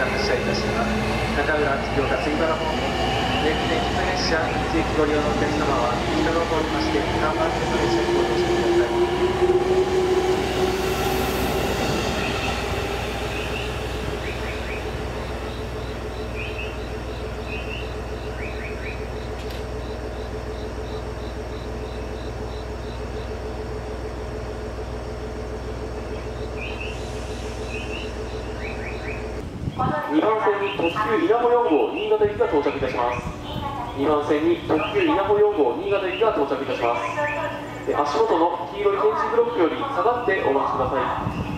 発車いたします中浦厚京が杉原方面電気電気列車地域ご利用のお客様は北の通りまして頑張って列さいに特急稲穂4号新潟行きが到着いたします。2番線に特急稲穂4号新潟行きが到着いたします。え足元の黄色い点字ブロックより下がってお待ちください。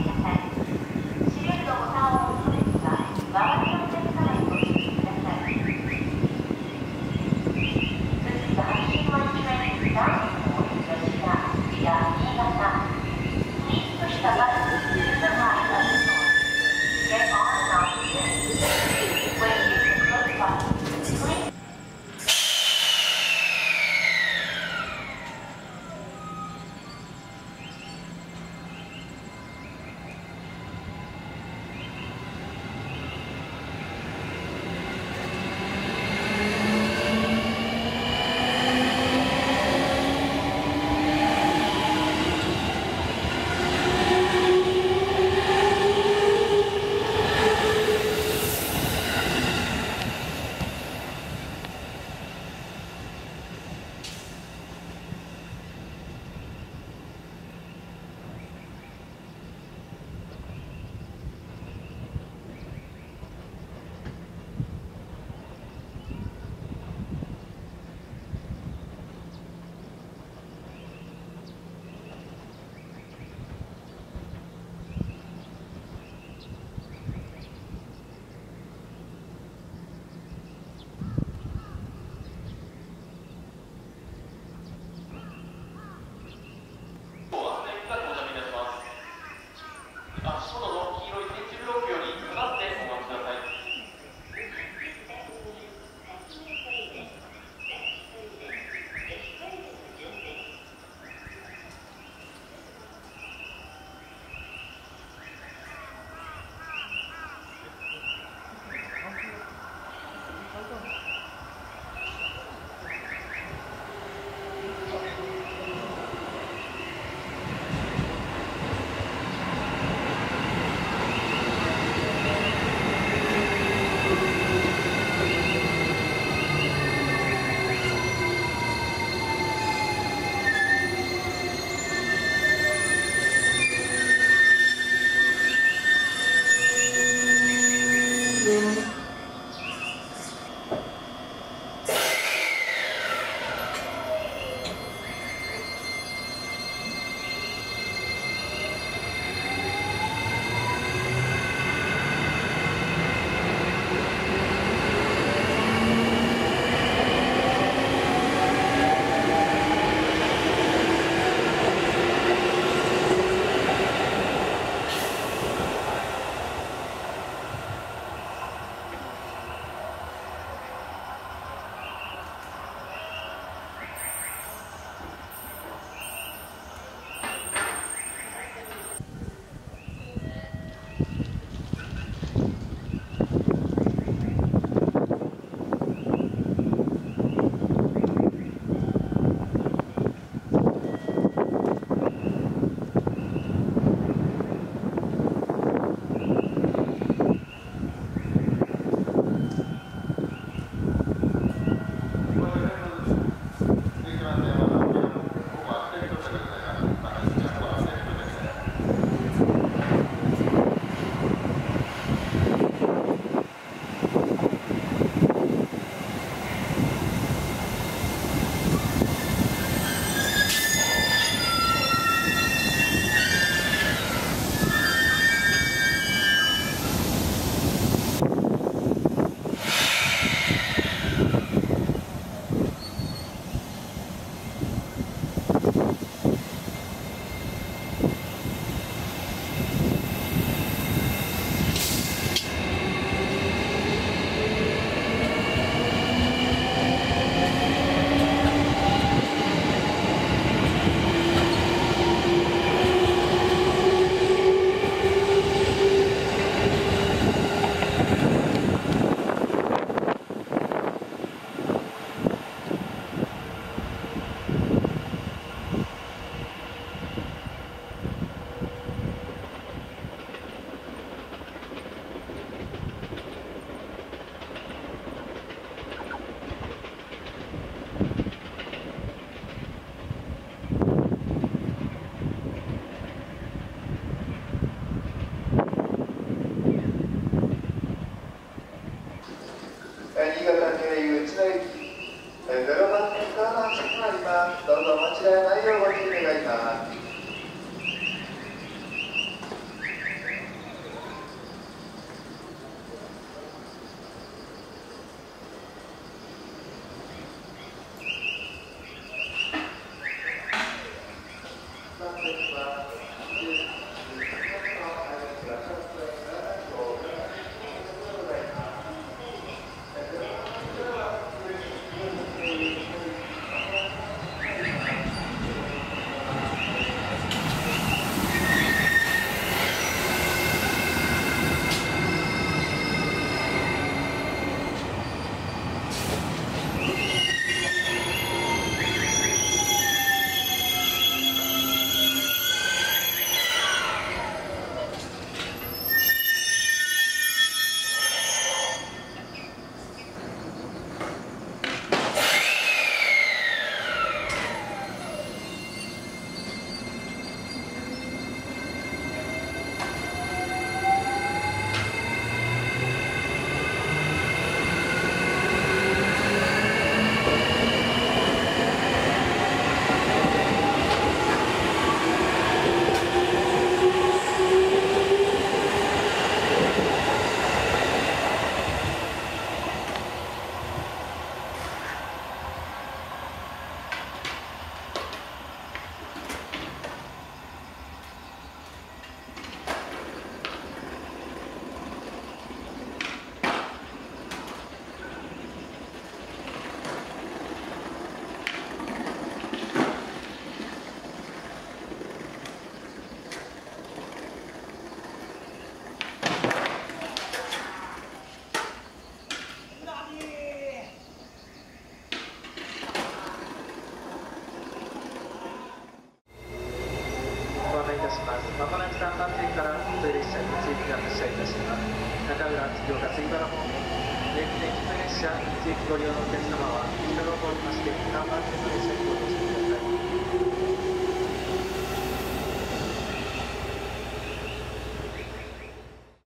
が発車いたします。中浦月岡杉原方面、電気電気列車一駅ご利用のお客様は、後ろの方にまして3番線の列車にご乗